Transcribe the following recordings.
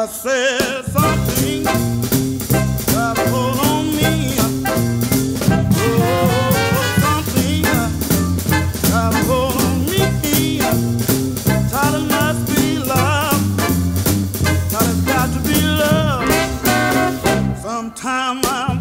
I said something got a hold on me. Something got a hold on me. Thought it must be love. Thought it's got to be love. Sometime I'm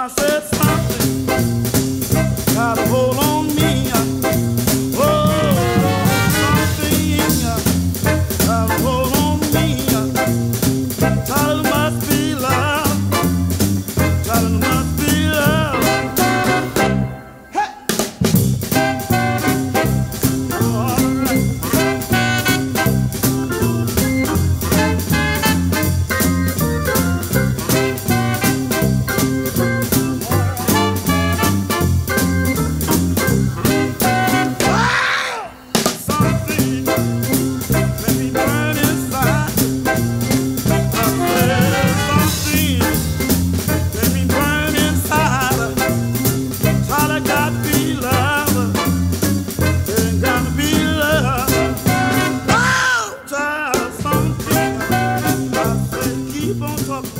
Massachusetts. Keep on.